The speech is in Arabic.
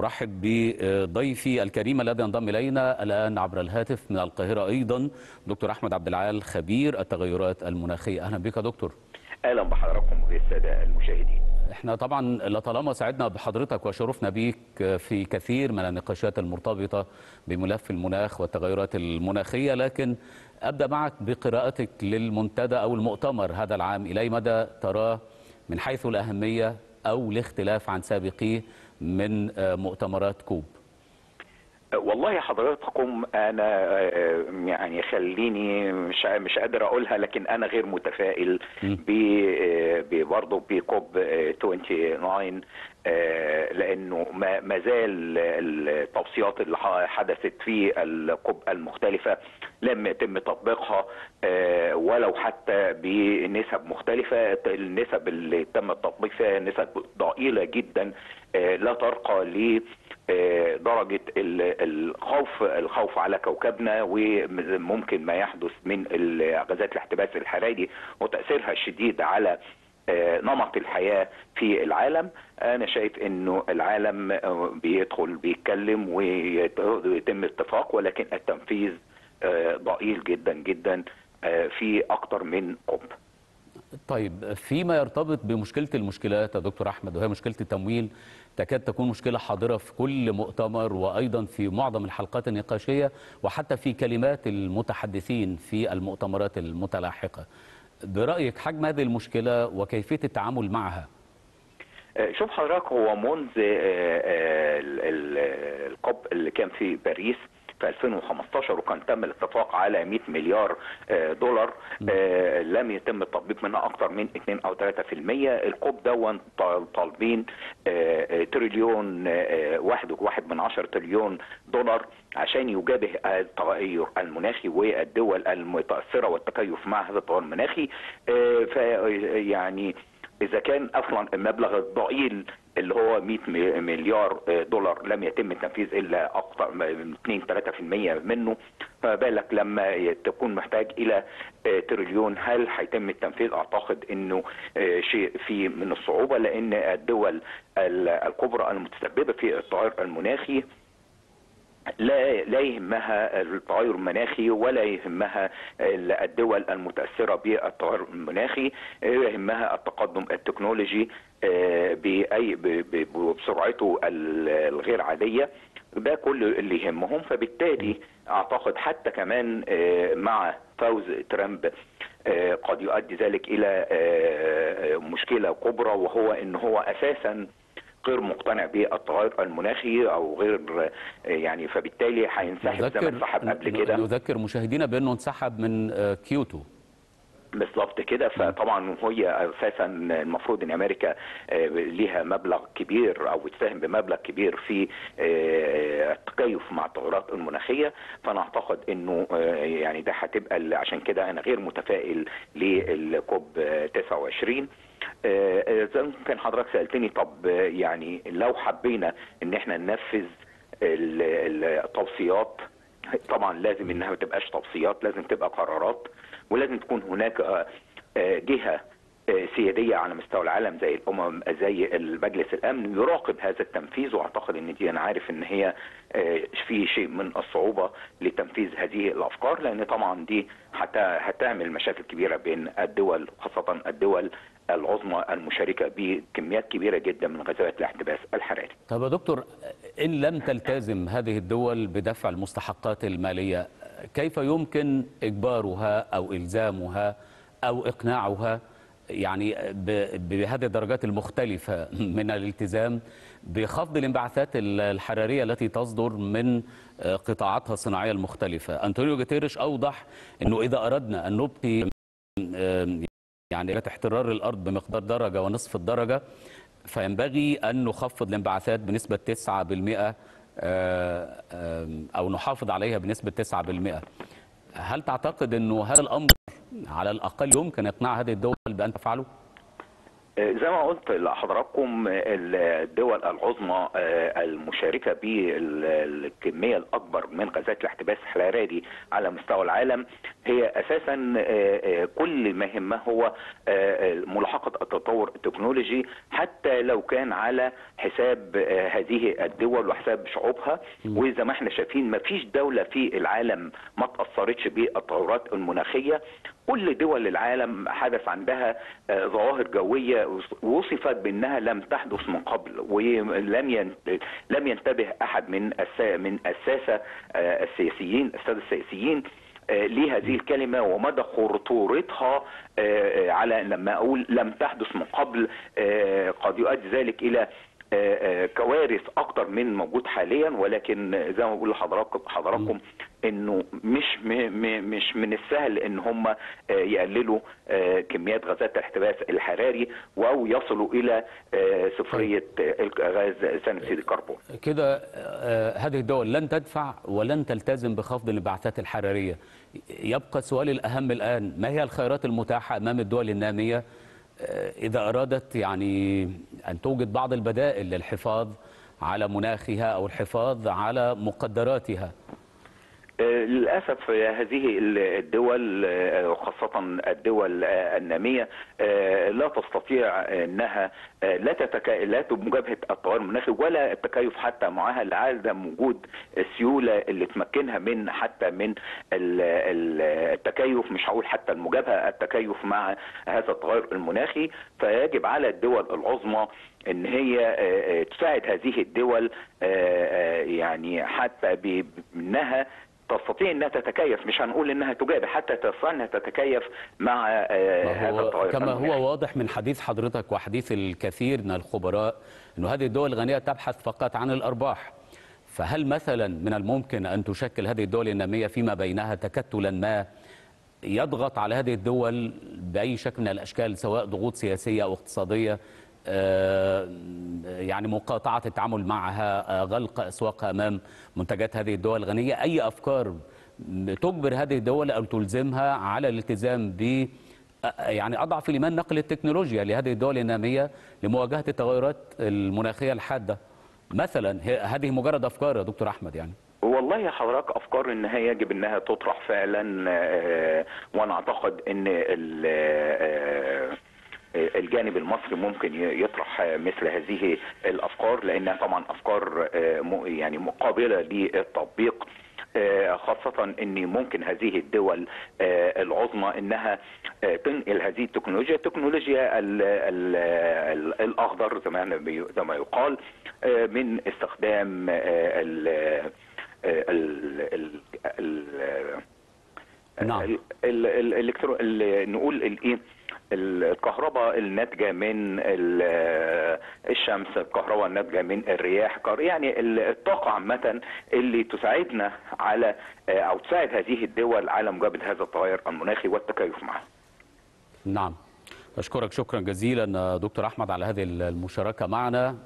أرحب بضيفي الكريم الذي انضم إلينا الآن عبر الهاتف من القاهرة أيضا دكتور أحمد عبد العال خبير التغيرات المناخية. أهلا بك دكتور. أهلا بحضراتكم والساده المشاهدين. إحنا طبعا لطالما سعدنا بحضرتك وشرفنا بيك في كثير من النقاشات المرتبطة بملف المناخ والتغيرات المناخية لكن أبدأ معك بقراءتك للمنتدى أو المؤتمر هذا العام إلى مدى تراه من حيث الأهمية أو الاختلاف عن سابقيه من مؤتمرات كوب. والله حضراتكم أنا يعني خليني مش مش قادر أقولها لكن أنا غير متفائل ب برضه بكوب 29 لأنه ما زال التوصيات اللي حدثت في الكوب المختلفة لم يتم تطبيقها ولو حتى بنسب مختلفة. النسب اللي تم التطبيق فيها نسب ضئيلة جدا لا ترقى ل درجة الخوف الخوف على كوكبنا وممكن ما يحدث من غازات الاحتباس الحراري وتأثيرها الشديد على نمط الحياة في العالم. أنا شايف أنه العالم بيدخل بيتكلم ويتم اتفاق ولكن التنفيذ ضئيل جدا جدا في أكتر من قب طيب فيما يرتبط بمشكلة المشكلات يا دكتور أحمد وهي مشكلة التمويل تكاد تكون مشكلة حاضرة في كل مؤتمر وأيضا في معظم الحلقات النقاشية وحتى في كلمات المتحدثين في المؤتمرات المتلاحقة. برأيك حجم هذه المشكلة وكيفية التعامل معها؟ شوف حضرتك هو منذ الكوب اللي كان في باريس في 2015 وكان تم الاتفاق على 100 مليار دولار لم يتم التطبيق منها أكثر من 2 أو 3% الكوب دون طالبين تريليون واحد وواحد من عشر تريليون دولار عشان يجابه التغير المناخي والدول المتأثرة والتكيف مع هذا التغير المناخي. فيعني إذا كان أصلا المبلغ الضئيل اللي هو 100 مليار دولار لم يتم التنفيذ إلا أكثر من 2 3% منه. فما بالك لما تكون محتاج إلى تريليون. هل هيتم التنفيذ؟ أعتقد إنه شيء فيه من الصعوبة لأن الدول الكبرى المتسببة في التغير المناخي لا لا يهمها التغير المناخي ولا يهمها الدول المتأثرة بالتغير المناخي يهمها التقدم التكنولوجي باي بسرعته الغير عادية. ده كل اللي يهمهم. فبالتالي أعتقد حتى كمان مع فوز ترامب قد يؤدي ذلك إلى مشكلة كبرى وهو إن هو أساسا غير مقتنع بالتغير المناخي أو غير يعني فبالتالي هينسحب زي ما انسحب قبل كده. نذكر مشاهدينا بأنه انسحب من كيوتو. بالظبط كده. فطبعا هي أساسا المفروض إن أمريكا ليها مبلغ كبير أو بتساهم بمبلغ كبير في التكيف مع التغيرات المناخية. فأنا أعتقد إنه يعني ده هتبقى عشان كده أنا غير متفائل للكوب 29 زي كان حضرتك سألتني طب يعني لو حبينا إن إحنا ننفذ التوصيات طبعا لازم إنها ما تبقاش توصيات لازم تبقى قرارات ولازم تكون هناك جهة سيادية على مستوى العالم زي الأمم زي المجلس الأمن يراقب هذا التنفيذ وأعتقد إن دي أنا عارف إن هي في شيء من الصعوبة لتنفيذ هذه الأفكار لأن طبعا دي هتعمل مشاكل كبيرة بين الدول خاصة الدول العظمى المشاركة بكميات كبيرة جدا من غازات الاحتباس الحراري. طب يا دكتور إن لم تلتزم هذه الدول بدفع المستحقات المالية كيف يمكن إجبارها أو إلزامها أو إقناعها يعني بهذه الدرجات المختلفة من الالتزام بخفض الانبعاثات الحرارية التي تصدر من قطاعاتها الصناعية المختلفة. أنطونيو جوتيريش أوضح أنه إذا أردنا أن نبقي يعني احترار الأرض بمقدار درجة ونصف الدرجة فينبغي أن نخفض الانبعاثات بنسبة 9% أو نحافظ عليها بنسبة 9% هل تعتقد أنه هذا الأمر على الأقل يمكن إقناع هذه الدول بأن تفعله؟ زي ما قلت لحضراتكم الدول العظمى المشاركة بالكمية الأكبر من غازات الاحتباس الحراري على مستوى العالم هي أساسا كل ما يهمها هو ملاحقة التطور التكنولوجي حتى لو كان على حساب هذه الدول وحساب شعوبها. وزي ما إحنا شايفين ما فيش دولة في العالم ما تأثرتش بالتغيرات المناخية. كل دول العالم حدث عندها ظواهر جوية وصفت بأنها لم تحدث من قبل ولم لم ينتبه أحد من من الساسه السياسيين الساده السياسيين لهذه الكلمة ومدى خطورتها على لما أقول لم تحدث من قبل قد يؤدي ذلك إلى كوارث أكتر من موجود حاليا ولكن زي ما بقول لحضراتكم حضراتكم إنه مش مش من السهل إن هم يقللوا كميات غازات الاحتباس الحراري أو يصلوا إلى صفريه غاز ثاني اكسيد الكربون. كده هذه الدول لن تدفع ولن تلتزم بخفض الانبعاثات الحرارية. يبقى السؤال الأهم الآن ما هي الخيارات المتاحة أمام الدول النامية إذا أرادت يعني أن توجد بعض البدائل للحفاظ على مناخها أو الحفاظ على مقدراتها. للأسف هذه الدول خاصه الدول النامية لا تستطيع أنها لا تتكا... لا مجابهه التغير المناخي ولا التكيف حتى معها لعدم وجود السيولة اللي تمكنها من حتى من التكيف مش هقول حتى المجابهه التكيف مع هذا التغير المناخي. فيجب على الدول العظمى إن هي تساعد هذه الدول يعني حتى بإنها تستطيع إنها تتكيف مش هنقول إنها تجابه حتى تستطيع إنها تتكيف مع هذا التغير كما هو واضح من حديث حضرتك وحديث الكثير من الخبراء إنه هذه الدول الغنية تبحث فقط عن الأرباح. فهل مثلا من الممكن أن تشكل هذه الدول النامية فيما بينها تكتلا ما يضغط على هذه الدول بأي شكل من الأشكال سواء ضغوط سياسية أو اقتصادية؟ يعني مقاطعة التعامل معها غلق أسواقها أمام منتجات هذه الدول الغنية. أي أفكار تجبر هذه الدول أو تلزمها على الالتزام ب يعني أضعف الإيمان نقل التكنولوجيا لهذه الدول النامية لمواجهة التغيرات المناخية الحادة؟ مثلا هذه مجرد أفكار يا دكتور أحمد يعني. والله يا حضرتك أفكار انها يجب إنها تطرح فعلا وأنا أعتقد إن الجانب المصري ممكن يطرح مثل هذه الأفكار لانها طبعا أفكار يعني مقابلة للتطبيق خاصة إن ممكن هذه الدول العظمى إنها تنقل هذه التكنولوجيا التكنولوجيا ال ال ال الأخضر زي ما زي ما يقال من استخدام ال ال ال نعم. الالكترو نقول الايه الكهرباء الناتجة من الشمس الكهرباء الناتجة من الرياح يعني الطاقة عامة اللي تساعدنا على أو تساعد هذه الدول على مجابهه هذا التغير المناخي والتكيف معه. نعم. أشكرك شكرا جزيلا دكتور أحمد على هذه المشاركة معنا.